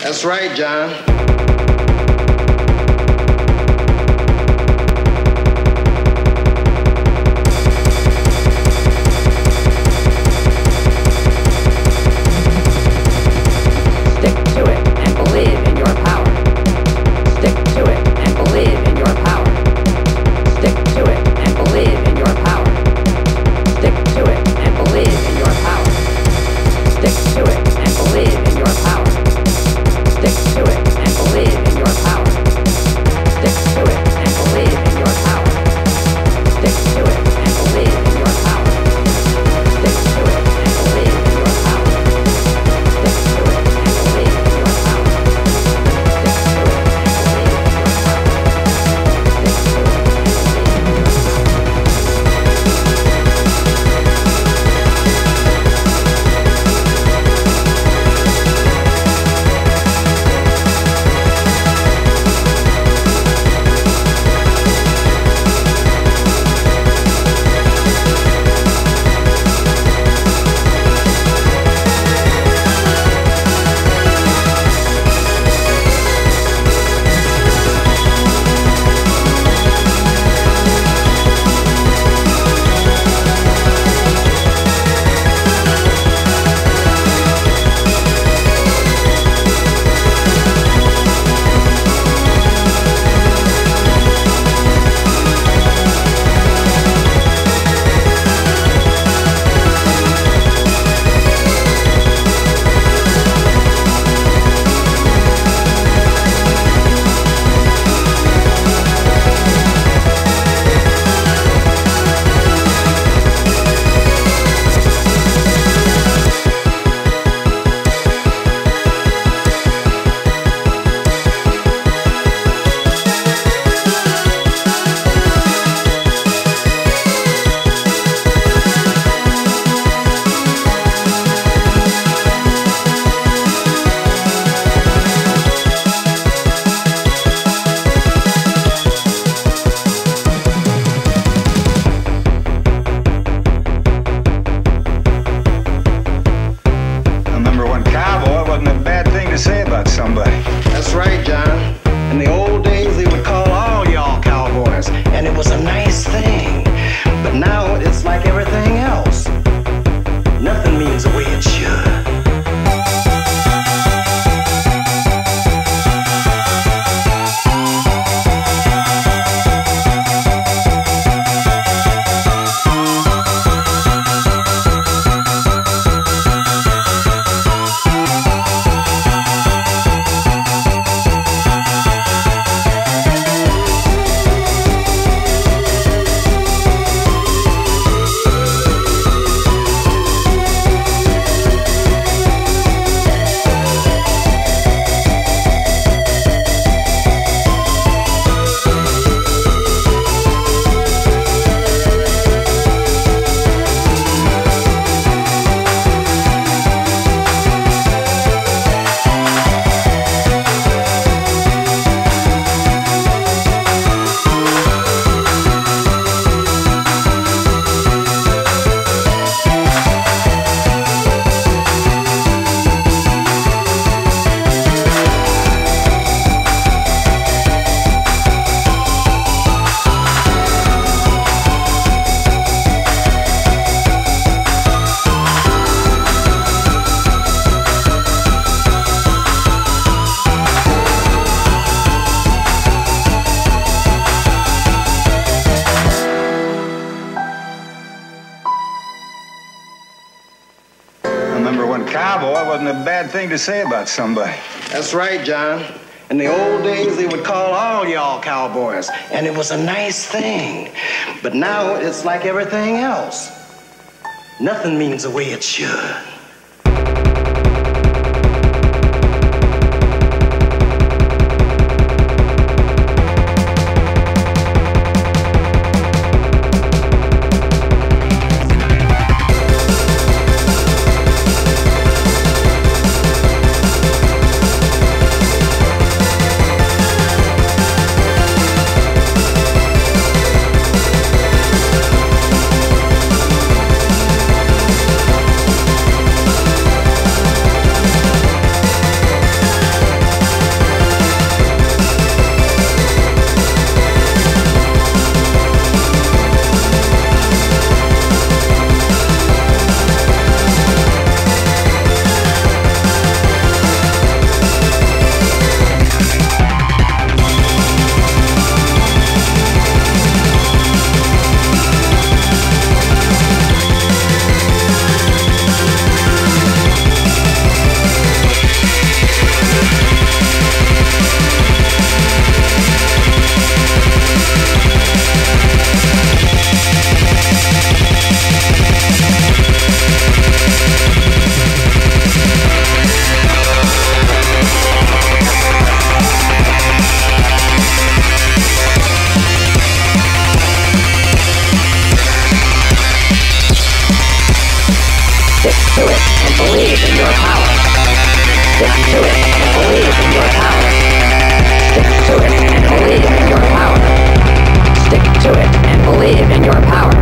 That's right, John. Thing to say about somebody. That's right, John. In the old days, they would call all y'all cowboys, and it was a nice thing. But now it's like everything else. Nothing means the way it should. Your power. Stick to it and believe in your power. Stick to it and believe in your power. Stick to it and believe in your power.